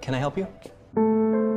Can I help you?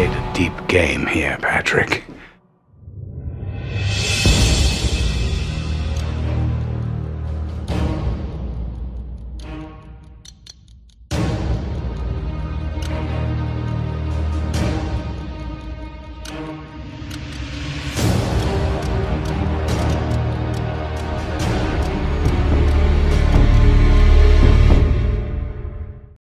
Played a deep game here, Patrick.